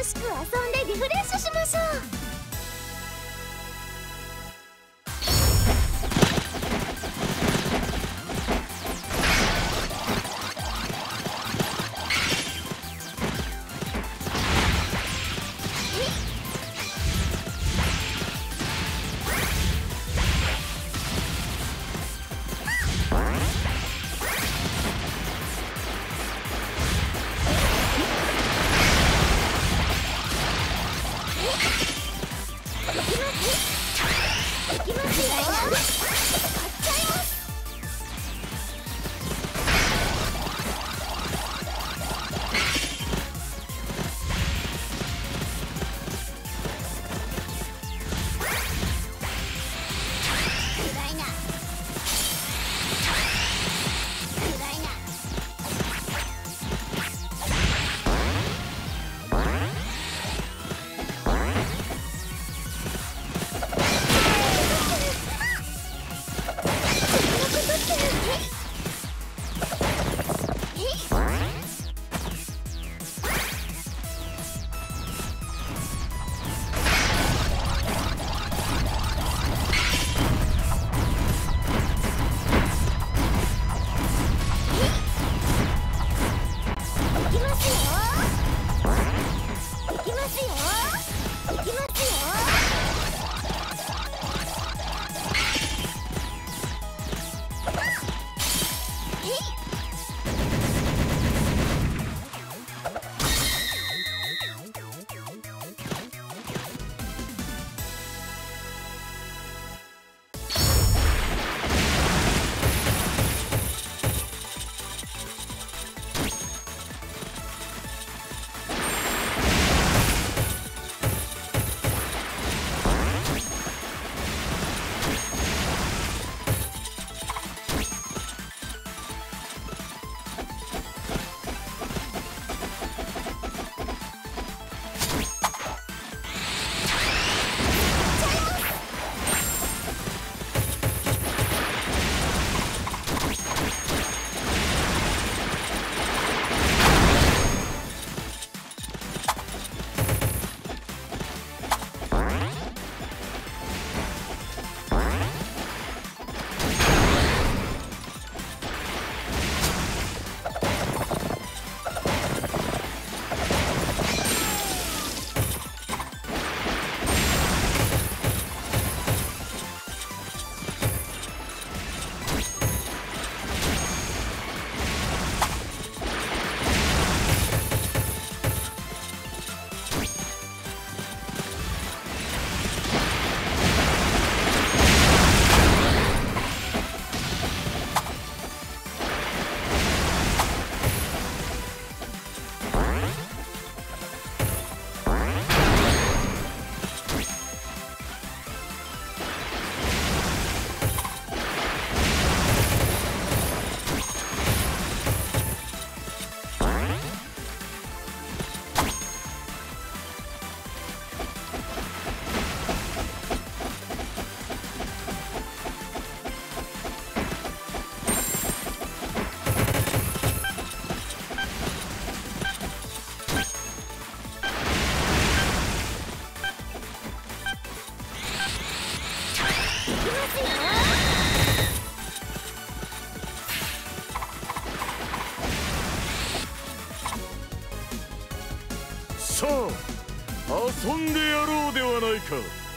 楽しく遊んでリフレッシュしましょう。さあ遊んでやろうではないか。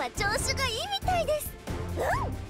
は調子がいいみたいです。うん。